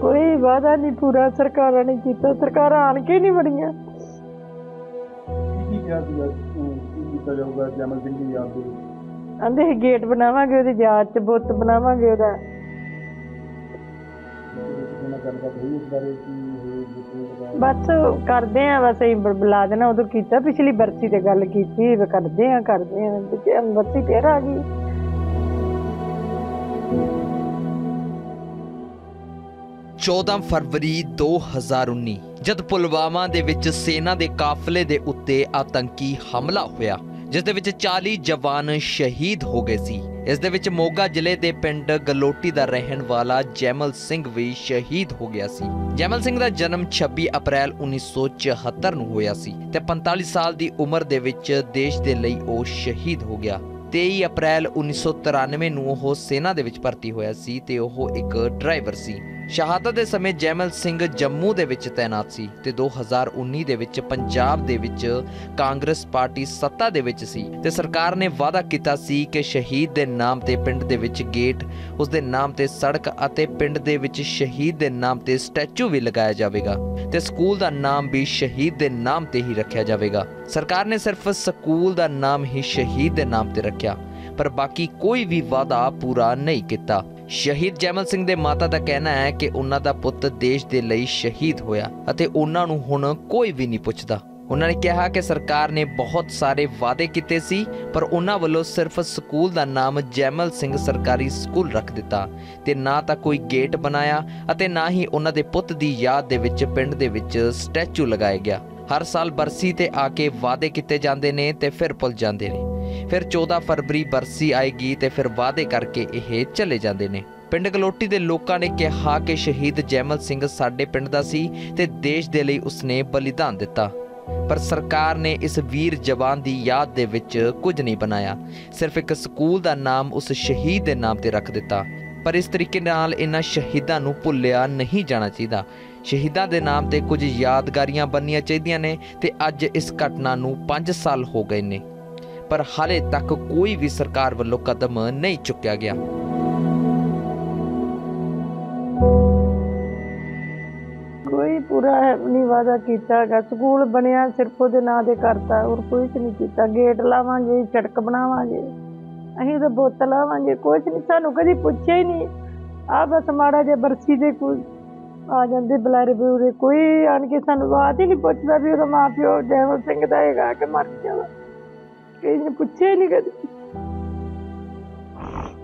ਕੋਈ ਵਾਅਦਾ ਨਹੀਂ ਪੂਰਾ ਸਰਕਾਰਾਂ ਨੇ ਕੀਤਾ ਸਰਕਾਰਾਂ ਆਣ ਕੇ ਨਹੀਂ ਵੜੀਆਂ ਕੀ ਕਿਹਾ ਸੀਗਾ ਅਮ, ਕੀ ਕੀਤਾ ਜਾਊਗਾ ਜਮਲ ਸਿੰਘ ਦੀ ਯਾਦ ਦੇ ਵਿੱਚ? ਆਂਦੇ ਸੀ ਗੇਟ ਬਣਾਵਾਂਗੇ ਉਹਦੀ ਯਾਦ ਚ ਬੁੱਤ ਬਣਾਵਾਂਗੇ ਉਹਦਾ। ਬਸ ਕਰਦੇ ਆ ਬਸ ਬ- ਬੁਲਾ ਦੇਣਾ ਉਦੋਂ ਕੀਤਾ ਪਿਛਲੀ ਬਰਸੀ ਤੇ ਗੱਲ ਕੀਤੀ ਕਰਦੇ ਆ ਕਰਦੇ ਆ ਤੇ ਬਰਸੀ ਫੇਰ ਆ ਗਈ। 14 ਫਰਵਰੀ 2019 ਜਦ ਪੁਲਵਾਮਾ ਦੇ ਵਿੱਚ ਸੈਨਾ ਦੇ ਕਾਫਲੇ ਦੇ ਉੱਤੇ ਆਤੰਕੀ ਹਮਲਾ ਹੋਇਆ, ਜਿਸ ਦੇ ਵਿੱਚ 40 ਜਵਾਨ ਸ਼ਹੀਦ ਹੋ ਗਏ ਸੀ। ਇਸ ਦੇ ਵਿੱਚ ਮੋਗਾ ਜ਼ਿਲ੍ਹੇ ਦੇ ਪਿੰਡ ਗਲੋਟੀ ਦਾ ਰਹਿਣ ਵਾਲਾ ਜੈਮਲ ਸਿੰਘ ਵੀ ਸ਼ਹੀਦ ਹੋ ਗਿਆ ਸੀ। ਜੈਮਲ ਸਿੰਘ ਦਾ ਜਨਮ 26 ਅਪ੍ਰੈਲ 1974 ਨੂੰ ਹੋਇਆ ਸੀ ਤੇ 45 ਸਾਲ ਦੀ ਉਮਰ ਦੇ ਵਿੱਚ ਦੇਸ਼ ਦੇ ਲਈ ਉਹ ਸ਼ਹੀਦ ਹੋ ਗਿਆ। 23 ਅਪ੍ਰੈਲ 1993 ਨੂੰ ਉਹ ਸੈਨਾ ਦੇ ਵਿੱਚ ਭਰਤੀ ਹੋਇਆ ਸੀ ਤੇ ਉਹ ਇੱਕ ਡਰਾਈਵਰ ਸੀ। ਸ਼ਹਾਦਤ ਦੇ ਸਮੇਂ ਜੈਮਲ ਸਿੰਘ ਜੰਮੂ ਦੇ ਵਿੱਚ ਤਾਇਨਾਤ ਸੀ ਤੇ 2019 ਦੇ ਵਿੱਚ ਪੰਜਾਬ ਦੇ ਵਿੱਚ ਕਾਂਗਰਸ ਪਾਰਟੀ ਸੱਤਾ ਦੇ ਵਿੱਚ ਸੀ ਤੇ ਸਰਕਾਰ ਨੇ ਵਾਅਦਾ ਕੀਤਾ ਸੀ ਕਿ ਸ਼ਹੀਦ ਦੇ ਨਾਮ ਤੇ ਪਿੰਡ ਦੇ ਵਿੱਚ ਗੇਟ, ਉਸ ਦੇ ਨਾਮ ਤੇ ਸੜਕ ਅਤੇ ਪਿੰਡ ਦੇ ਵਿੱਚ ਸ਼ਹੀਦ ਦੇ ਨਾਮ ਤੇ ਸਟੈਚੂ ਵੀ ਲਗਾਇਆ ਜਾਵੇਗਾ ਤੇ ਸਕੂਲ ਦਾ ਨਾਮ ਵੀ ਸ਼ਹੀਦ ਦੇ ਨਾਮ ਤੇ ਹੀ ਰੱਖਿਆ ਜਾਵੇਗਾ। ਸਰਕਾਰ ਨੇ ਸਿਰਫ ਸਕੂਲ ਦਾ ਨਾਮ ਹੀ ਸ਼ਹੀਦ ਦੇ ਨਾਮ ਤੇ ਰੱਖਿਆ, ਪਰ ਬਾਕੀ ਕੋਈ ਵੀ ਵਾਅਦਾ ਪੂਰਾ ਨਹੀਂ ਕੀਤਾ। ਸ਼ਹੀਦ ਜੈਮਲ ਸਿੰਘ ਦੇ ਮਾਤਾ ਦਾ ਕਹਿਣਾ ਹੈ ਕਿ ਉਹਨਾਂ ਦਾ ਪੁੱਤ ਦੇਸ਼ ਦੇ ਲਈ ਸ਼ਹੀਦ ਹੋਇਆ ਅਤੇ ਉਹਨਾਂ ਨੂੰ ਹੁਣ ਕੋਈ ਵੀ ਨਹੀਂ ਪੁੱਛਦਾ। ਉਹਨਾਂ ਨੇ ਕਿਹਾ ਕਿ ਸਰਕਾਰ ਨੇ ਬਹੁਤ ਸਾਰੇ ਵਾਅਦੇ ਕੀਤੇ ਸੀ, ਪਰ ਉਹਨਾਂ ਵੱਲੋਂ ਸਿਰਫ ਸਕੂਲ ਦਾ ਨਾਮ ਜੈਮਲ ਸਿੰਘ ਸਰਕਾਰੀ ਸਕੂਲ ਰੱਖ ਦਿੱਤਾ ਤੇ ਨਾ ਤਾਂ ਕੋਈ ਗੇਟ ਬਣਾਇਆ ਅਤੇ ਨਾ ਹੀ ਉਹਨਾਂ ਦੇ ਪੁੱਤ ਦੀ ਯਾਦ ਦੇ ਵਿੱਚ, ਪਿੰਡ ਦੇ ਵਿੱਚ ਸਟੈਚੂ ਲਗਾਇਆ ਗਿਆ। ਹਰ ਸਾਲ ਬਰਸੀ ਤੇ ਆ ਕੇ ਵਾਅਦੇ ਕੀਤੇ ਜਾਂਦੇ ਨੇ ਤੇ ਫਿਰ ਭੁੱਲ ਜਾਂਦੇ ਨੇ। ਫਿਰ 14 ਫਰਵਰੀ ਬਰਸੀ ਆਏਗੀ ਤੇ ਫਿਰ ਵਾਅਦੇ ਕਰਕੇ ਇਹ ਚਲੇ ਜਾਂਦੇ ਨੇ। ਪਿੰਡ ਗਲੋਟੀ ਦੇ ਲੋਕਾਂ ਨੇ ਕਿਹਾ ਕਿ ਸ਼ਹੀਦ ਜੈਮਲ ਸਿੰਘ ਸਾਡੇ ਪਿੰਡ ਦਾ ਸੀ ਤੇ ਦੇਸ਼ ਦੇ ਲਈ ਉਸਨੇ ਬਲੀਦਾਨ ਦਿੱਤਾ। ਪਰ ਸਰਕਾਰ ਨੇ ਇਸ ਵੀਰ ਜਵਾਨ ਦੀ ਯਾਦ ਦੇ ਵਿੱਚ ਕੁਝ ਨਹੀਂ ਬਣਾਇਆ। ਸਿਰਫ ਇੱਕ ਸਕੂਲ ਦਾ ਨਾਮ ਉਸ ਸ਼ਹੀਦ ਦੇ ਨਾਮ ਤੇ ਰੱਖ ਦਿੱਤਾ। ਪਰ ਇਸ ਤਰੀਕੇ ਨਾਲ ਇਹਨਾਂ ਸ਼ਹੀਦਾਂ ਨੂੰ ਭੁੱਲਿਆ ਨਹੀਂ ਜਾਣਾ ਚਾਹੀਦਾ। ਸ਼ਹੀਦਾਂ ਦੇ ਨਾਮ ਤੇ ਕੁਝ ਯਾਦਗਾਰੀਆਂ ਬਣਨੀਆਂ ਚਾਹੀਦੀਆਂ ਨੇ ਤੇ ਅੱਜ ਇਸ ਘਟਨਾ ਨੂੰ 5 ਸਾਲ ਹੋ ਗਏ ਨੇ। ਪਰ ਹਾਲੇ ਤੱਕ ਕੋਈ ਵੀ ਸਰਕਾਰ ਵੱਲੋਂ ਕਦਮ ਨਹੀਂ ਚੁੱਕਿਆ ਗਿਆ। ਕੋਈ ਪੂਰਾ ਨਹੀਂ ਵਾਅਦਾ ਕੀਤਾ ਸਕੂਲ ਬਣਿਆ ਸਿਰਫ ਉਹਦੇ ਨਾਂ ਤੇ ਕਰਤਾ ਹੋਰ ਕੁਝ ਨਹੀਂ ਕੀਤਾ। ਗੇਟ ਲਾਵਾਂਗੇ ਸੜਕ ਬਣਾਵਾਂਗੇ, ਅਸੀਂ ਤਾਂ ਬੋਤਲ ਲਾਵਾਂਗੇ ਕੁਝ ਨਹੀਂ। ਸਾਨੂੰ ਕਦੀ ਪੁੱਛਿਆ ਹੀ ਨਹੀਂ। ਆ ਬਸ ਮਾੜਾ ਜਿਹਾ ਬਰਸੀ ਦੇ ਕੋਈ ਆ ਜਾਂਦੇ ਬੁਲਾਰੇ ਬੁਰੇ ਕੋਈ ਆਣ ਕੇ ਸਾਨੂੰ ਬਾਤ ਹੀ ਨਹੀਂ ਪੁੱਛਦਾ ਵੀ ਉਹਦਾ ਮਾਂ ਪਿਓ ਜੈਵਲ ਸਿੰਘ ਦਾ ਹੈਗਾ ਕਿ ਮਰ ਗਿਆ। ਕਿਸੇ ਨੇ ਪੁੱਛਿਆ ਨਹੀਂ ਕਦੀ।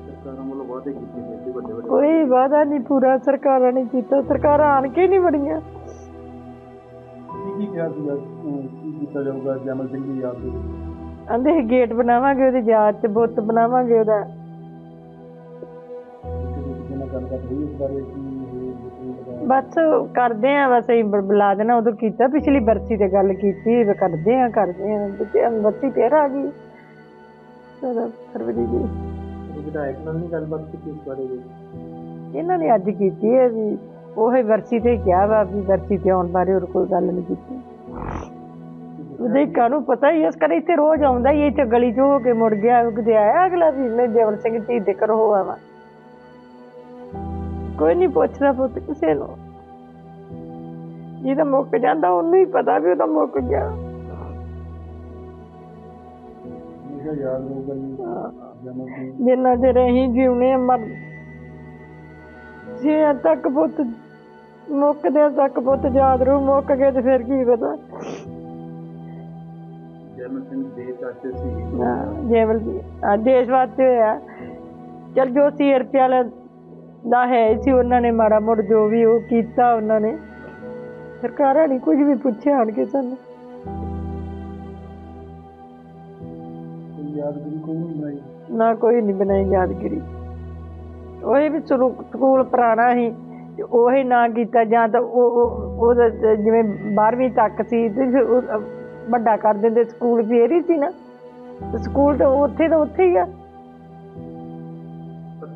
ਸਰਕਾਰਾਂ ਵੱਲੋਂ ਵਾਅਦੇ ਕੀਤੇ ਗਏ ਸੀ ਵੱਡੇ ਵੱਡੇ। ਕੋਈ ਵਾਅਦਾ ਨਹੀਂ ਪੂਰਾ ਸਰਕਾਰਾਂ ਨੇ ਕੀਤਾ ਸਰਕਾਰਾਂ ਆਣ ਕੇ ਨਹੀਂ ਵੜੀਆਂ। ਕੀ ਕੀ ਕਿਹਾ ਸੀਗਾ? ਅਮ, ਕੀ ਕੀਤਾ ਜਾਊਗਾ ਜਮਲ ਸਿੰਘ ਦੀ ਯਾਦ ਦੇ ਵਿੱਚ? ਆਂਦੇ ਸੀ ਗੇਟ ਬਣਾਵਾਂਗੇ ਉਹਦੀ ਯਾਦ ਚ ਬੁੱਤ ਬਣਾਵਾਂਗੇ ਉਹਦਾ। ਕਿਸੇ ਕਿਸੇ ਨਾਲ ਗੱਲਬਾਤ ਹੋਈ ਇਸ ਬਾਰੇ ਕੀ ਬਸ ਕਰਦੇ ਆ ਬਸ ਬ- ਬੁਲਾ ਦੇਣਾ ਉਦੋਂ ਕੀਤਾ ਪਿਛਲੀ ਬਰਸੀ ਤੇ ਗੱਲ ਕੀਤੀ ਵੀ ਕਰਦੇ ਆ ਕਰਦੇ ਆ ਤੇ ਬਰਸੀ ਫੇਰ ਆ ਗਈ। ਚਲੋ ਫਰਵਰੀ ਦੀ ਇਹ ਵਿਧਾਇਕ ਨਾਲ ਨਹੀਂ ਗੱਲਬਾਤ ਕੀਤੀ ਇਸ ਬਾਰੇ ਵਿੱਚ ਇਹਨਾਂ ਨੇ ਅੱਜ ਕੀਤੀ ਹੈ ਵੀ ਉਹੀ ਵਰਸੀ ਤੇ ਕਿਹਾ ਵਾ ਵੀ ਵਰਸੀ ਤੇ ਆਉਣ ਬਾਰੇ ਹੋਰ ਕੋਈ ਗੱਲ ਨਹੀਂ ਕੀਤੀ। ਵਿਦੇਕਾਂ ਨੂੰ ਪਤਾ ਹੀ ਇਸ ਕਰ ਇੱਥੇ ਰੋਜ਼ ਆਉਂਦਾ ਹੀ ਇੱਥੇ ਗਲੀ 'ਚ ਹੋ ਕੇ ਮੁੜ ਗਿਆ ਉਹ ਕਿਤੇ ਆਇਆ ਅਗਲਾ ਵੀ ਮੈਂ ਜਵਲ ਸਿੰਘ ਧੀ ਦੇ ਘਰ ਹੋਆ ਵਾ ਕੋਈ ਨਹੀਂ ਪੁੱਛਦਾ ਪੁੱਤ ਕਿਸੇ ਨੂੰ। ਜਿਹਦਾ ਮੁੱਕ ਜਾਂਦਾ ਉਹਨੂੰ ਹੀ ਪਤਾ ਵੀ ਉਹਦਾ ਮੁੱਕ ਗਿਆ। ਜਮਲ ਜਿੰਨਾ ਚਿਰ ਅਸੀਂ ਜਿਉਣੇ ਆ, ਮਰ ਜੇ ਤੱਕ ਪੁੱਤ ਮੁੱਕਦੇ ਤੱਕ ਪੁੱਤ ਯਾਦ ਰਹੂ ਮੁੱਕ ਗਏ ਤੇ ਫਿਰ ਕੀ ਪਤਾ। ਜਮਲ ਸਿੰਘ ਦੇ ਚਾਚੇ ਸੀ। ਹਾਂ, ਜੇਵਲ ਜੀ। ਆ ਦੇਸ਼ ਵਾਸਤੇ ਹੋਇਆ। ਚਲ ਜੋ ਸੀ ਰੁਪਿਆ ਵਾਲਾ ਦਾ ਹੈ ਸੀ ਉਹਨਾਂ ਨੇ ਮਾੜਾ ਮੋੜ ਜੋ ਵੀ ਉਹ ਕੀਤਾ ਉਹਨਾਂ ਨੇ। ਸਰਕਾਰਾਂ ਨੇ ਕੁਝ ਵੀ ਪੁੱਛਿਆ ਆਣ ਕੇ ਸਾਨੂੰ। ਕੋਈ ਯਾਦਗਿਰੀ ਕੋਈ ਨਹੀਂ ਬਣਾਈ? ਨਾ ਕੋਈ ਨਹੀਂ ਬਣਾਈ ਯਾਦਗਿਰੀ। ਉਹ ਵੀ ਸਕੂਲ ਪੁਰਾਣਾ ਸੀ ਤੇ ਉਹੀ ਨਾ ਕੀਤਾ ਜਾਂ ਤਾਂ ਉਹ ਉਹ- ਉਹਦਾ ਜਿਵੇਂ 12ਵੀਂ ਤੱਕ ਸੀ ਤੇ ਵੱਡਾ ਕਰ ਦਿੰਦੇ ਸਕੂਲ ਫੇਰ ਹੀ ਸੀ ਨਾ। ਸਕੂਲ ਤਾਂ ਉੱਥੇ ਤਾਂ ਉੱਥੇ ਹੀ ਆ।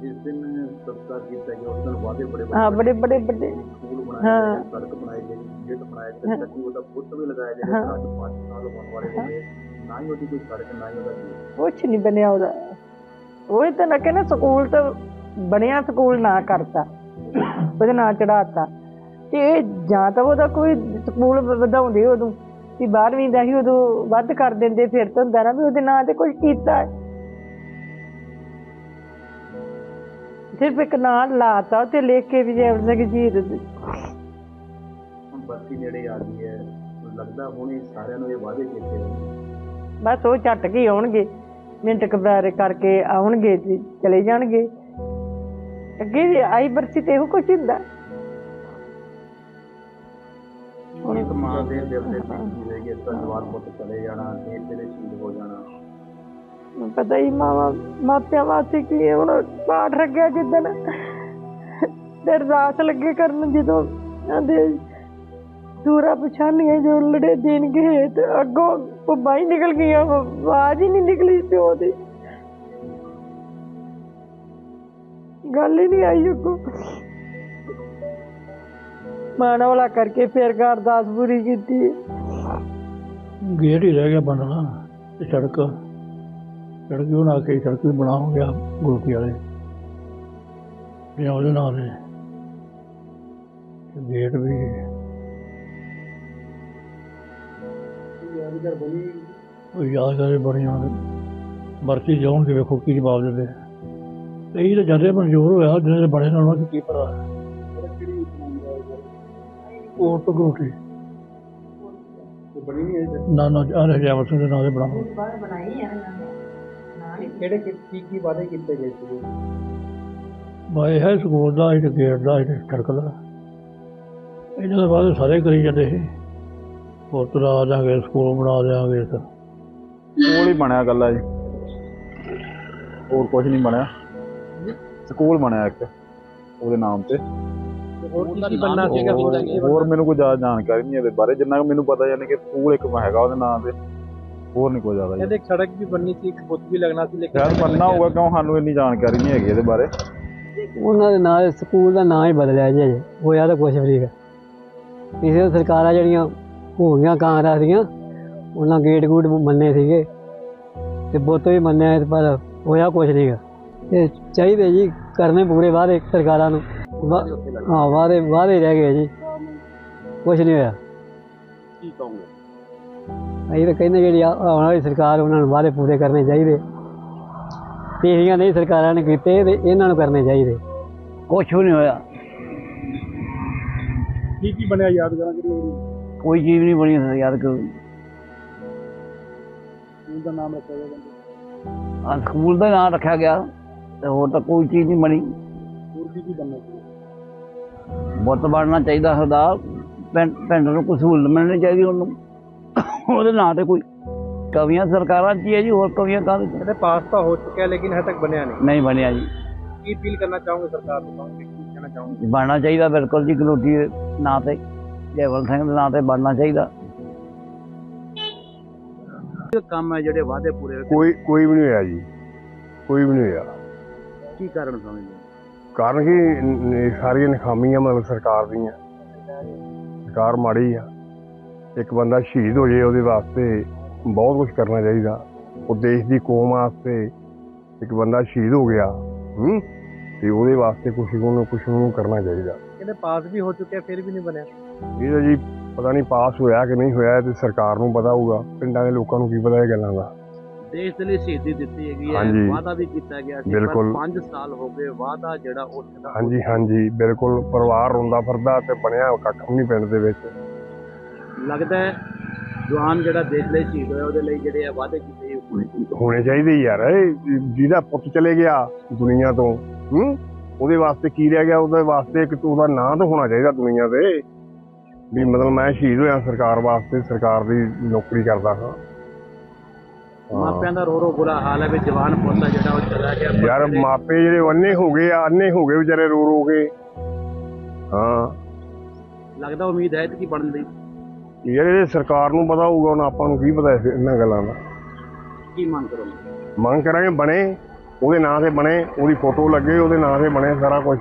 ਜਿਸ ਦਿਨ ਸਤਿਕਾਰ ਕੀਤਾ ਗਿਆ ਉਸ ਦਿਨ ਵਾਅਦੇ ਬੜੇ ਹਾਂ ਬੜੇ ਬੜੇ ਵੱਡੇ ਸਕੂਲ ਹਾਂ। ਬਣਾਏ ਗਏ ਸੜਕ ਬਣਾਈ ਗਈ ਗੇਟ ਬਣਾਇਆ ਗਿਆ ਸੱਚੀ ਉਹਦਾ ਬੁੱਤ ਵੀ ਲਗਾਇਆ ਗਿਆ ਹਾਂ। ਅੱਜ 5 ਸਾਲ ਹੋਣ ਵਾਲੇ ਹੋ। ਗਏ ਨਾ ਹੀ ਉਹਦੀ ਕੋਈ ਸੜਕ ਨਾ ਹੀ ਉਹਦਾ ਗੇਟ ਕੁਛ ਨਹੀਂ ਬਣਿਆ ਉਹਦਾ। ਉਹ ਤਾਂ ਨਾ ਕਹਿੰਦਾ ਸਕੂਲ ਤਾਂ ਬਣਿਆ ਸਕੂਲ ਨਾ ਕਰਤਾ। ਉਹਦੇ ਨਾਂ ਚੜਾਤਾ ਤੇ ਇਹ ਜਾਂ ਤਾਂ ਉਹਦਾ ਕੋਈ ਸਕੂਲ ਵ- ਵਧਾਉਂਦੇ ਉਦੋਂ। ਕਿ 12ਵੀਂ ਦਾ ਹੀ ਉਦੋਂ ਵੱਧ ਕਰ ਦਿੰਦੇ ਫਿਰ ਤਾਂ ਹੁੰਦਾ ਨਾ ਵੀ ਉਹਦੇ ਨਾਂ ਤੇ ਕੁਝ ਕੀਤਾ। ਹੈ ਸਿਰਫ ਇੱਕ ਨਾਂ ਲਾਤਾ ਤੇ ਲਿਖ ਕੇ ਵੀ ਜੈਵਲ ਸਿੰਘ ਸ਼ਹੀਦ ਹੁਣ ਬਰਸੀ ਨੇੜੇ ਆ ਗਈ ਹੈ ਲੱਗਦਾ ਹੁਣ ਇਹ ਸਾਰਿਆਂ ਨੂੰ ਇਹ ਵਾਅਦੇ ਕੀਤੇ ਹੋਏ ਬਸ ਉਹ ਝੱਟ ਕੇ ਆਉਣਗੇ। ਮਿੰਟ ਕਬਰਾਰੇ ਕਰਕੇ ਆਉਣਗੇ ਤੇ ਚਲੇ ਜਾਣਗੇ। ਅੱਗੇ ਵੀ ਆਈ ਬਰਸੀ ਤੇ ਇਹੋ ਕੁਛ ਹੁੰਦਾ। ਹੁਣ ਇੱਕ ਮਾਂ ਦੇ ਦਿਲ ਤੇ ਬੀਤੀ ਹੋਏਗੀ ਇਸ ਦਾ ਜਵਾਨ ਪੁੱਤ ਚਲੇ ਜਾਣਾ ਦੇਸ਼ ਦੇ ਵਿੱਚ ਸ਼ਹੀਦ ਹੋ ਜਾਣਾ। ਪਤਾ ਹੀ ਮਾਵਾ ਮਾਪਿਆਂ ਵਾਸਤੇ ਕੀ ਹੈ, ਹੁਣ ਪਾਠ ਰੱਖਿਆ ਜਿੱਦਣ। ਤੇ ਅਰਦਾਸ ਲੱਗੇ ਕਰਨ ਜਦੋਂ ਆਂਦੇ ਸੂਰਾ ਪਛਾਣੀਆਂ ਜੋ ਲੜੇ ਦੇਣਗੇ ਤੇ ਅੱਗੋਂ ਪੁੱਬਾਂ ਹੀ ਨਿਕਲ ਗਈਆਂ ਆਵਾਜ਼ ਹੀ ਨਹੀਂ ਨਿਕਲੀ ਪਿਓ ਦੀ ਗੱਲ ਹੀ ਨਹੀਂ ਆਈ ਅੱਗੋਂ। ਮਾਣਾ ਵਾਲਾ ਕਰਕੇ ਫਿਰ ਘਰ ਅਰਦਾਸ ਪੂਰੀ ਕੀਤੀ। ਗੇਟ ਹੀ ਰਹਿ ਗਿਆ ਬਣਨਾ ਸੜਕ। ਸੜਕ ਵੀ ਬਣਾ ਕੇ ਸੜਕ ਵੀ ਬਣਾ ਹੋ ਗਿਆ ਗੋਪੀ ਵਾਲੇ। ਤੇ ਉਹਦੇ ਨਾਲ ਹੀ ਤੇ ਗੇਟ ਵੀ। ਯਾਦਗਾਰ ਬਣੀ ਉਹ ਯਾਦ ਕਰੇ ਬੜੀਆਂ ਵਰਤੀ ਜਾਉਣਗੇ ਵੇਖੋ ਕੀ ਜਵਾਬ ਦਿੰਦੇ ਕਈ ਤਾਂ ਜਾਂਦੇ ਮਨਜ਼ੂਰ ਹੋਇਆ ਜਿਹੜੇ ਬੜੇ ਨਾਲ ਉਹਨਾਂ ਕੀ ਪਤਾ ਉਹ ਤੋਂ ਗੋਟੀ ਬਣੀ ਨਹੀਂ ਹੈ ਨਾ ਨਾ ਅਰੇ ਸਿੰਘ ਦੇ ਨਾਂ। ਦੇ ਕਿਹੜੇ ਕੀ ਕੀ ਵਾਅਦੇ ਕੀਤੇ ਗਏ ਸੀ ਬਾਏ ਹੈ ਸਕੂਲ ਦਾ ਇਹ ਗੇਟ ਦਾ ਇਹ ਸੜਕ ਦਾ। ਇਹਨਾਂ ਦੇ ਬਾਅਦ ਸਾਰੇ ਕਰੀ ਜਾਂਦੇ ਸੀ। ਹੋਟਲ ਆ ਜਾਗੇ ਸਕੂਲ ਬਣਾ ਦਿਆਂਗੇ ਤਾਂ। ਸਕੂਲ ਹੀ ਬਣਿਆ ਗੱਲਾ ਜੀ। ਹੋਰ ਕੁਝ ਨਹੀਂ ਬਣਿਆ। ਸਕੂਲ ਬਣਿਆ ਇੱਕ ਉਹਦੇ ਨਾਮ ਤੇ। ਹੋਰ ਕੀ ਕੀ ਬੰਨਾ ਸੀਗਾ? ਹੋਰ ਹੋਰ ਮੈਨੂੰ ਕੋਈ ਜ਼ਿਆਦਾ ਜਾਣਕਾਰੀ ਨਹੀਂ ਇਹਦੇ ਬਾਰੇ। ਜਿੰਨਾ ਕੁ ਮੈਨੂੰ ਪਤਾ ਯਾਨੀ ਕਿ ਸਕੂਲ ਇੱਕ ਹੈਗਾ ਉਹਦੇ ਨਾਮ ਤੇ। ਹੋਰ ਨਹੀਂ ਕੋਈ ਜ਼ਿਆਦਾ ਕਹਿੰਦੇ ਇੱਕ ਸੜਕ ਵੀ ਬਣਨੀ ਸੀ ਇੱਕ ਬੁੱਤ ਵੀ ਲੱਗਣਾ ਸੀ ਲੇਕਿਨ ਸ਼ਾਇਦ ਬਣਨਾ ਹੋਊਗਾ ਕਿਉਂ? ਸਾਨੂੰ ਇੰਨੀ ਜਾਣਕਾਰੀ ਨਹੀਂ ਹੈਗੀ ਇਹਦੇ ਬਾਰੇ। ਉਹਨਾਂ ਦੇ ਨਾਂ ਸਕੂਲ ਦਾ ਨਾਂ ਹੀ ਬਦਲਿਆ ਜੀ ਅਜੇ। ਹੋਇਆ ਤਾਂ ਕੁਛ ਵੀ ਨਹੀਂਗਾ ਕਿਸੇ ਸਰਕਾਰਾਂ ਜਿਹੜੀਆਂ ਹੋ ਗਈਆਂ ਕਾਂਗਰਸ ਦੀਆਂ ਉਹਨਾਂ ਗੇਟ ਗੂਟ ਮੰਨੇ ਸੀਗੇ। ਤੇ ਬੁੱਤ ਵੀ ਮੰਨਿਆ ਪਰ ਹੋਇਆ ਕੁਛ ਨਹੀਂਗਾ ਤੇ ਚਾਹੀਦੇ ਜੀ ਕਰਨੇ ਪੂਰੇ ਵਾਅਦੇ ਸਰਕਾਰਾਂ ਨੂੰ। ਵਾ- ਹਾਂ ਵਾਅਦੇ ਵਾਅਦੇ ਰਹਿ ਗਏ ਜੀ। ਕੁਛ ਨਹੀਂ ਹੋਇਆ। ਕੀ ਕਹੋਗੇ? ਅਸੀਂ ਤਾਂ ਕਹਿੰਦੇ ਜਿਹੜੀ ਆਉਣ ਵਾਲੀ ਸਰਕਾਰ ਉਹਨਾਂ ਨੂੰ ਵਾਅਦੇ ਪੂਰੇ ਕਰਨੇ ਚਾਹੀਦੇ। ਪਿਛਲੀਆਂ ਨਹੀਂ ਸਰਕਾਰਾਂ ਨੇ ਕੀਤੇ ਤੇ ਇਹਨਾਂ ਨੂੰ ਕਰਨੇ ਚਾਹੀਦੇ। ਕੁਛ ਵੀ ਨਹੀਂ ਹੋਇਆ। ਕੀ ਕੀ ਬਣਿਆ ਯਾਦਗਾਰਾਂ ਕਿਹੜੀ ਕੋਈ ਚੀਜ਼ ਨਹੀਂ ਬਣੀ ਯਾਦ ਕਰੋ ਸਕੂਲ ਦਾ ਨਾਮ ਰੱਖਿਆ ਗਿਆ ਆ ਸਕੂਲ ਦਾ ਨਾਮ ਰੱਖਿਆ ਗਿਆ ਤੇ ਹੋਰ ਤਾਂ ਕੋਈ ਚੀਜ਼ ਨਹੀਂ ਬਣੀ। ਹੋਰ ਕੀ ਕੀ ਬਣਨਾ ਸੀ ਬੁੱਤ ਬਣਨਾ ਚਾਹੀਦਾ ਸਰਦਾਰ। ਪਿੰਡ ਪਿੰਡ ਨੂੰ ਕੋਈ ਸਹੂਲਤ ਮਿਲਣੀ ਚਾਹੀਦੀ ਉਹਨੂੰ। ਉਹਦੇ ਨਾਂ ਤੇ ਕੋਈ ਕਵੀਆਂ ਸਰਕਾਰਾਂ 'ਚ ਹੀ ਹੈ ਜੀ ਹੋਰ ਕਵੀਆਂ ਕਾਹਦੇ 'ਚ? ਕਹਿੰਦੇ ਪਾਸ ਤਾਂ ਹੋ ਚੁੱਕਿਆ ਲੇਕਿਨ ਹਜੇ ਤੱਕ ਬਣਿਆ ਨਹੀਂ। ਨਹੀਂ ਬਣਿਆ ਜੀ। ਕੀ ਅਪੀਲ ਕਰਨਾ ਚਾਹੋਗੇ ਸਰਕਾਰ ਨੂੰ? ਕਹੋਗੇ ਕੀ ਕਹਿਣਾ ਚਾਹੋਗੇ? ਬਣਨਾ ਚਾਹੀਦਾ ਬਿਲਕੁਲ ਜੀ ਗਲੋਟੀ ਦੇ ਨਾਂ ਤੇ ਜੈਵਲ ਸਿੰਘ ਦੇ ਨਾਂ ਤੇ ਬਣਨਾ ਚਾਹੀਦਾ। ਕੰਮ ਹੈ ਜਿਹੜੇ ਵਾਅਦੇ ਪੂਰੇ ਕੋਈ ਕੋਈ ਵੀ ਨਹੀਂ ਹੋਇਆ ਜੀ। ਕੋਈ ਵੀ ਨਹੀਂ ਹੋਇਆ। ਕੀ ਕਾਰਨ ਸਮਝਦੇ ਕਾਰਨ ਕਿ? ਨ- ਸਾਰੀਆਂ ਨਖਾਮੀਆਂ ਮਤਲਬ ਸਰਕਾਰ ਦੀਆਂ। ਸਰਕਾਰ ਮਾੜੀ ਆ। ਇੱਕ ਬੰਦਾ ਸ਼ਹੀਦ ਹੋ ਜੇ ਉਹਦੇ ਵਾਸਤੇ ਬਹੁਤ ਕੁਝ ਕਰਨਾ ਚਾਹੀਦਾ। ਉਹ ਦੇਸ਼ ਦੀ ਕੌਮ ਵਾਸਤੇ ਇੱਕ ਬੰਦਾ ਸ਼ਹੀਦ ਹੋ ਗਿਆ ਹੂੰ? ਤੇ ਉਹਦੇ ਵਾਸਤੇ ਕੁਝ ਉਹਨੂੰ ਕੁਝ ਉਹਨੂੰ ਕਰਨਾ ਚਾਹੀਦਾ। ਕਹਿੰਦੇ ਪਾਸ ਵੀ ਹੋ ਚੁੱਕਿਆ ਫਿਰ ਵੀ ਨਹੀਂ ਬਣਿਆ। ਇਹ ਜੀ ਪਤਾ ਨਹੀਂ ਪਾਸ ਹੋਇਆ ਕਿ ਨਹੀਂ ਹੋਇਆ ਤੇ ਸਰਕਾਰ ਨੂੰ ਪਤਾ ਹੋਊਗਾ। ਪਿੰਡਾਂ ਦੇ ਲੋਕਾਂ ਨੂੰ ਕੀ ਪਤਾ ਇਹ ਗੱਲਾਂ ਦਾ। ਦੇਸ਼ ਦੇ ਲਈ ਸ਼ਹੀਦੀ ਦਿੱਤੀ ਹੈਗੀ। ਹੈ ਵਾਅਦਾ ਵੀ ਕੀਤਾ ਗਿਆ ਸੀ ਬਿਲਕੁਲ। 5 ਸਾਲ ਹੋ ਗਏ ਵਾਅਦਾ ਜਿਹੜਾ ਉੱਥੇ ਦਾ ਹਾਂਜੀ ਹਾਂਜੀ ਬਿਲਕੁਲ ਪਰਿਵਾਰ ਰੋਂਦਾ ਫਿਰਦਾ ਤੇ ਬਣਿਆ ਕੱਖ ਨਹੀਂ ਪਿੰਡ ਦੇ ਵਿੱਚ। ਲੱਗਦਾ ਹੈ ਜਵਾਨ ਜਿਹੜਾ ਦੇਸ਼ ਲਈ ਸ਼ਹੀਦ ਹੋਇਆ ਉਹਦੇ ਲਈ ਜਿਹੜੇ ਆ ਵਾਅਦੇ ਕੀਤੇ ਪੂਰੇ ਕੀਤੇ। ਹੋਣੇ ਚਾਹੀਦੇ ਯਾਰ ਇਹ ਜਿਹਦਾ ਪੁੱਤ ਚਲੇ ਗਿਆ ਦੁਨੀਆ ਤੋਂ ਹੂੰ? ਉਹਦੇ ਵਾਸਤੇ ਕੀ ਰਹਿ ਗਿਆ? ਉਹਦੇ ਵਾਸਤੇ ਇੱਕ ਉਹਦਾ ਨਾਂ ਤਾਂ ਹੋਣਾ ਚਾਹੀਦਾ ਦੁਨੀਆ ਤੇ। ਵੀ ਮਤਲਬ ਮੈਂ ਸ਼ਹੀਦ ਹੋਇਆ ਸਰਕਾਰ ਵਾਸਤੇ ਸਰਕਾਰ ਦੀ ਨੌਕਰੀ ਕਰਦਾ ਹਾਂ। ਮਾਪਿਆਂ ਦਾ ਰੋ ਰੋ ਬੁਰਾ ਹਾਲ ਹੈ ਵੀ ਜਵਾਨ ਪੁੱਤ ਜਿਹੜਾ ਉਹ ਚਲਾ ਗਿਆ। ਯਾਰ ਮਾਪੇ ਜਿਹੜੇ ਅੰਨੇ ਹੋ ਗਏ ਆ ਅੰਨੇ ਹੋ ਗਏ ਵਿਚਾਰੇ ਰੋ ਰੋ ਕੇ। ਹਾਂ। ਲੱਗਦਾ ਉਮੀਦ ਹੈ ਕਿ ਬਣਨ ਦੀ। ਯਾਰ ਇਹ ਸਰਕਾਰ ਨੂੰ ਪਤਾ ਹੋਊਗਾ ਹੁਣ ਆਪਾਂ ਨੂੰ ਕੀ ਪਤਾ ਇਸ- ਇਹਨਾਂ ਗੱਲਾਂ ਦਾ। ਕੀ ਮੰਗ ਕਰੋਗੇ? ਮੰਗ ਕਰਾਂਗੇ ਬਣੇ ਉਹਦੇ ਨਾਂ ਤੇ ਬਣੇ ਉਹਦੀ ਫੋਟੋ ਲੱਗੇ ਉਹਦੇ ਨਾਂ ਤੇ ਬਣੇ ਸਾਰਾ ਕੁਝ